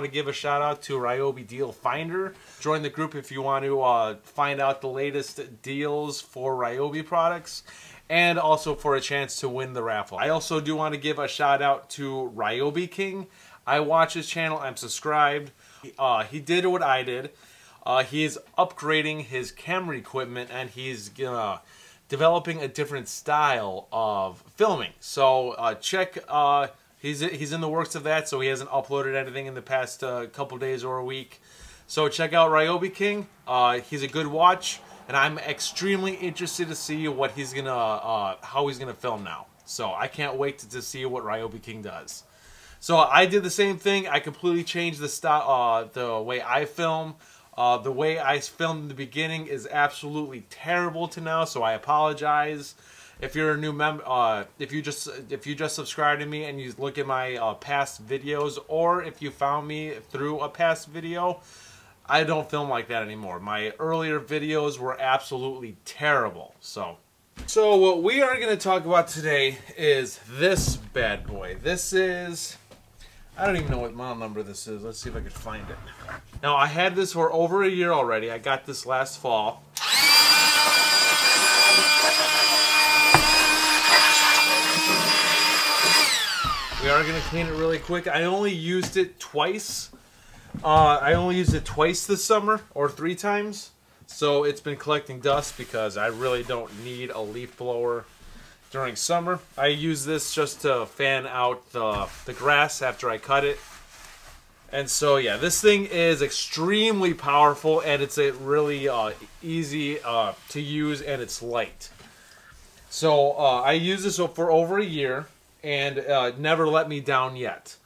want to give a shout out to Ryobi Deal Finder. Join the group if you want to uh, find out the latest deals for Ryobi products and also for a chance to win the raffle. I also do want to give a shout out to Ryobi King. I watch his channel, I'm subscribed. Uh, he did what I did. Uh, he is upgrading his camera equipment and he's developing a different style of filming. So uh, check, uh, he's, he's in the works of that, so he hasn't uploaded anything in the past uh, couple days or a week. So check out Ryobi King. Uh, he's a good watch, and I'm extremely interested to see what he's gonna, uh, how he's gonna film now. So I can't wait to, to see what Ryobi King does. So I did the same thing. I completely changed the style, uh, the way I film. Uh, the way I filmed in the beginning is absolutely terrible to now, so I apologize. If you're a new member, uh, if you just if you just subscribe to me and you look at my uh, past videos, or if you found me through a past video, I don't film like that anymore. My earlier videos were absolutely terrible. So, so what we are going to talk about today is this bad boy. This is I don't even know what model number this is. Let's see if I can find it. Now, I had this for over a year already. I got this last fall. We are going to clean it really quick. I only used it twice. Uh, I only used it twice this summer, or three times. So it's been collecting dust because I really don't need a leaf blower during summer. I use this just to fan out the, the grass after I cut it. And so, yeah, this thing is extremely powerful and it's a really uh, easy uh, to use and it's light. So, uh, I use this for over a year and uh, never let me down yet.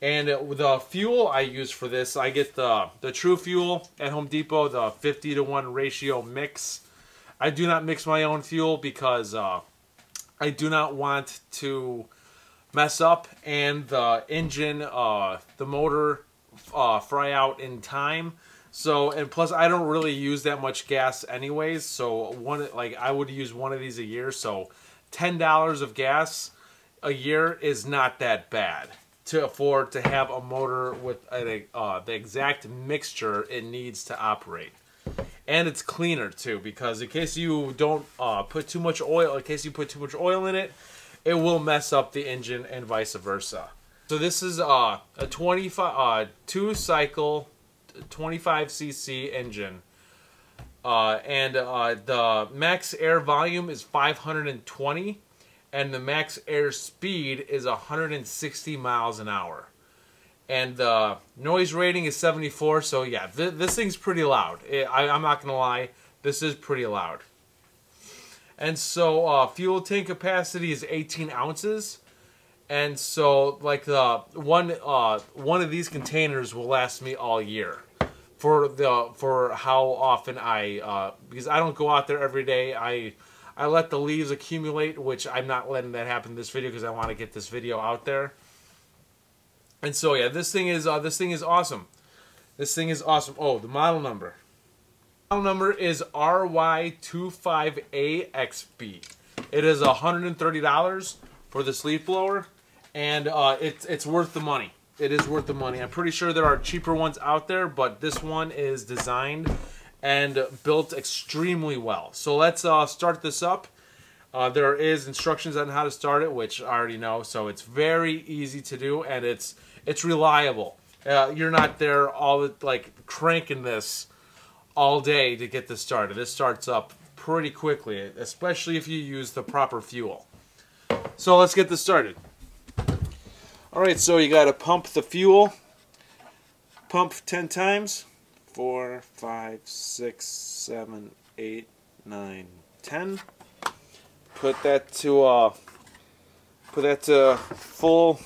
And the fuel I use for this, I get the, the TruFuel at Home Depot, the 50 to 1 ratio mix. I do not mix my own fuel because uh, I do not want to mess up and the engine, uh, the motor uh, fry out in time. So, and plus I don't really use that much gas anyways. So one, like I would use one of these a year. So $10 of gas a year is not that bad to afford to have a motor with a, uh, the exact mixture it needs to operate. And it's cleaner too because in case you don't uh, put too much oil in case you put too much oil in it it will mess up the engine and vice versa. So this is uh, a 25 uh, two cycle 25 cc engine. Uh, and uh, the max air volume is 520 and the max air speed is 160 miles an hour. And the noise rating is 74 so yeah th this thing's pretty loud. It, I, am not gonna lie this is pretty loud. And so uh, fuel tank capacity is 18 ounces. And so like the one uh, one of these containers will last me all year for the for how often I uh, because I don't go out there every day. I I let the leaves accumulate which I'm not letting that happen in this video because I want to get this video out there and so yeah, this thing is uh, this thing is awesome. This thing is awesome. Oh, the model number. Model number is RY25AXB. It is $130 for this leaf blower, and uh, it's it's worth the money. It is worth the money. I'm pretty sure there are cheaper ones out there, but this one is designed and built extremely well. So let's uh, start this up. Uh, there is instructions on how to start it, which I already know, so it's very easy to do, and it's it's reliable. Uh, you're not there all the, like cranking this all day to get this started. This starts up pretty quickly, especially if you use the proper fuel. So let's get this started. All right, so you got to pump the fuel. Pump 10 times. Four, five, six, seven, eight, nine, ten. Put that to uh, put that to full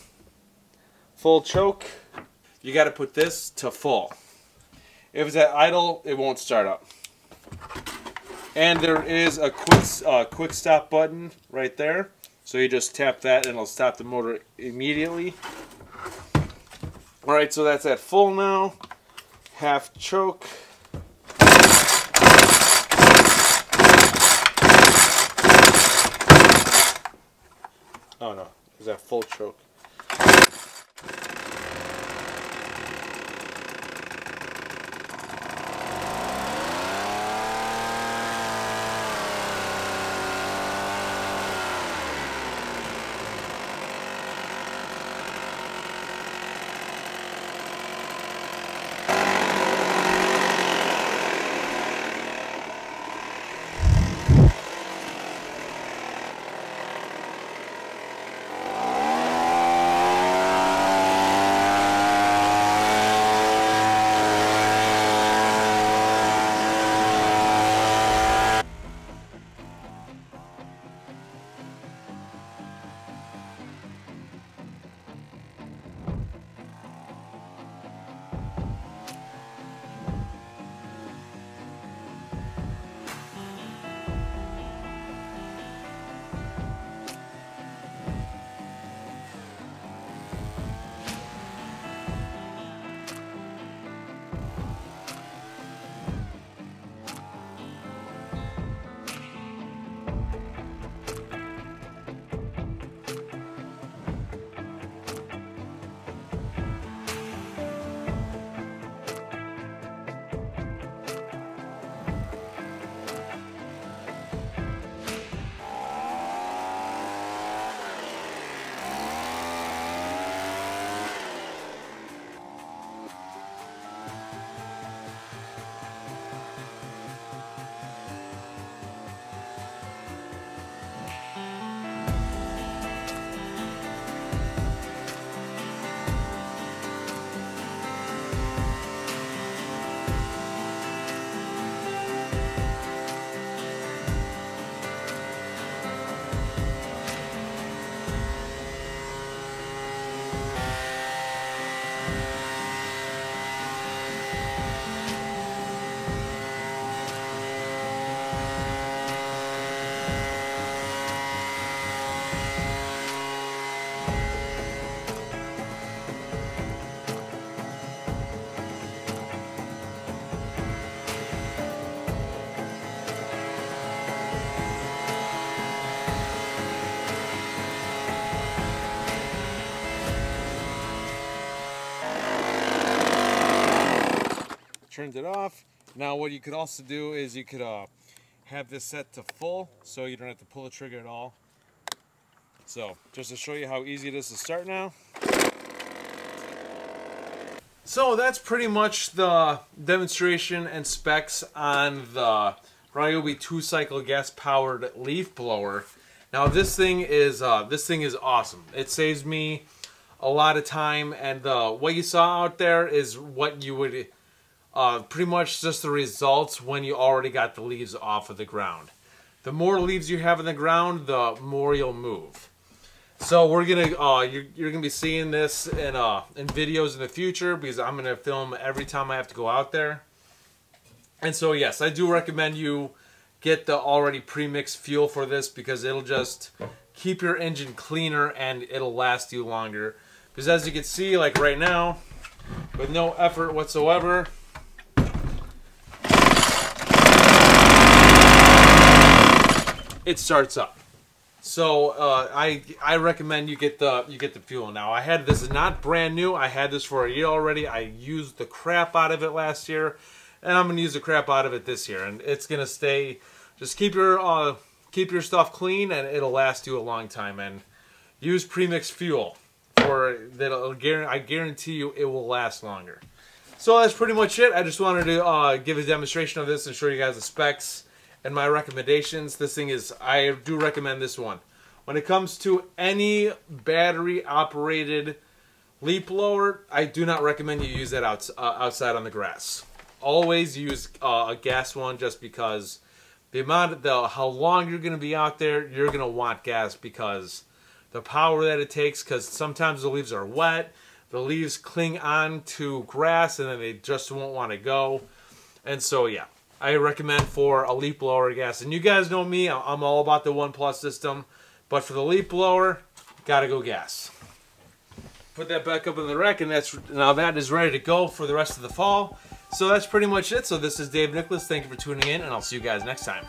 full choke, you got to put this to full. If it's at idle, it won't start up. And there is a quick, uh, quick stop button right there. So you just tap that and it'll stop the motor immediately. Alright, so that's at full now. Half choke. Oh no, is that full choke? Turned it off. Now what you could also do is you could uh, have this set to full so you don't have to pull the trigger at all. So just to show you how easy it is to start now. So that's pretty much the demonstration and specs on the Ryobi two-cycle gas-powered leaf blower. Now this thing is uh, this thing is awesome. It saves me a lot of time, and uh, what you saw out there is what you would uh, pretty much just the results when you already got the leaves off of the ground. The more leaves you have in the ground, the more you'll move. So we're gonna, uh, you're, you're gonna be seeing this in uh, in videos in the future because I'm gonna film every time I have to go out there. And so yes, I do recommend you get the already pre-mixed fuel for this because it'll just keep your engine cleaner and it'll last you longer. Because as you can see, like right now, with no effort whatsoever, it starts up. So uh, I I recommend you get the you get the fuel now. I had this is not brand new. I had this for a year already. I used the crap out of it last year, and I'm gonna use the crap out of it this year. And it's gonna stay. Just keep your uh, keep your stuff clean, and it'll last you a long time. And use premixed fuel for that. I guarantee you it will last longer. So that's pretty much it. I just wanted to uh, give a demonstration of this and show you guys the specs and my recommendations. This thing is, I do recommend this one. When it comes to any battery operated leaf blower, I do not recommend you use that out, uh, outside on the grass. Always use uh, a gas one just because the amount of the how long you're going to be out there, you're going to want gas because the power that it takes because sometimes the leaves are wet, the leaves cling on to grass and then they just won't want to go. And so yeah, I recommend for a leaf blower gas. And you guys know me, I'm all about the One Plus system. But for the leaf blower, gotta go gas. Put that back up in the rack, and that's now that is ready to go for the rest of the fall. So that's pretty much it. So this is Dave Nicklas. Thank you for tuning in, and I'll see you guys next time.